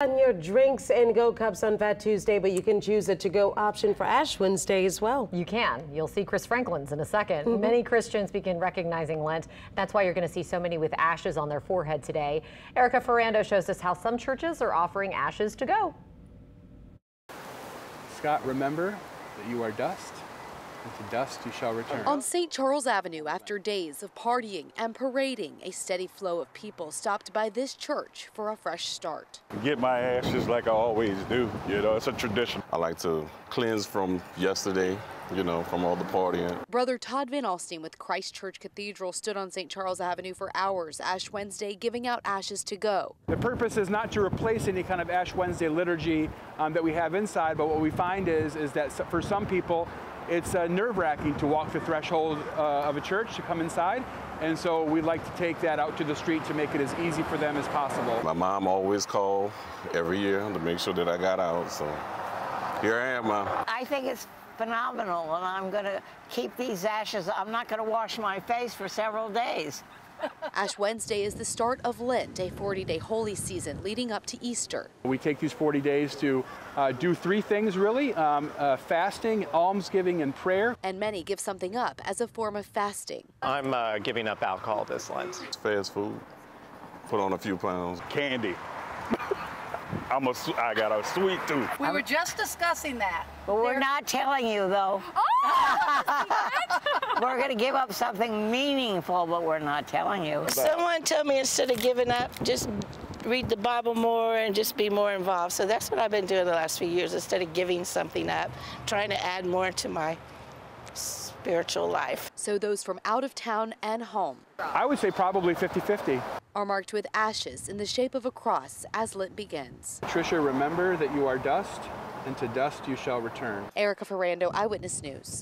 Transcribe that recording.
On your drinks and go cups on Fat Tuesday, but you can choose a to go option for Ash Wednesday as well. You can. You'll see Chris Franklin's in a 2nd mm -hmm. Many Christians begin recognizing Lent. That's why you're going to see so many with ashes on their forehead today. Erica Ferrando shows us how some churches are offering ashes to go. Scott, remember that you are dust to dust you shall return. On St. Charles Avenue, after days of partying and parading, a steady flow of people stopped by this church for a fresh start. Get my ashes like I always do. You know, it's a tradition. I like to cleanse from yesterday, you know, from all the partying. Brother Todd Van Alstine with Christ Church Cathedral stood on St. Charles Avenue for hours Ash Wednesday giving out ashes to go. The purpose is not to replace any kind of Ash Wednesday liturgy um, that we have inside, but what we find is, is that for some people, it's uh, nerve-wracking to walk the threshold uh, of a church to come inside. And so we'd like to take that out to the street to make it as easy for them as possible. My mom always called every year to make sure that I got out. So here I am, Mom. I think it's phenomenal, and I'm going to keep these ashes. I'm not going to wash my face for several days. Ash Wednesday is the start of Lent, a 40-day holy season leading up to Easter. We take these 40 days to uh, do three things, really, um, uh, fasting, almsgiving, and prayer. And many give something up as a form of fasting. I'm uh, giving up alcohol this Lent. It's fast food. Put on a few pounds. Candy. I'm a, I got a sweet tooth. We were just discussing that. But we're not telling you, though. Oh, we're going to give up something meaningful, but we're not telling you. Someone told me instead of giving up, just read the Bible more and just be more involved. So that's what I've been doing the last few years. Instead of giving something up, trying to add more to my spiritual life. So those from out of town and home. I would say probably 50-50 are marked with ashes in the shape of a cross as Lent begins. Tricia, remember that you are dust, and to dust you shall return. Erica Ferrando, Eyewitness News.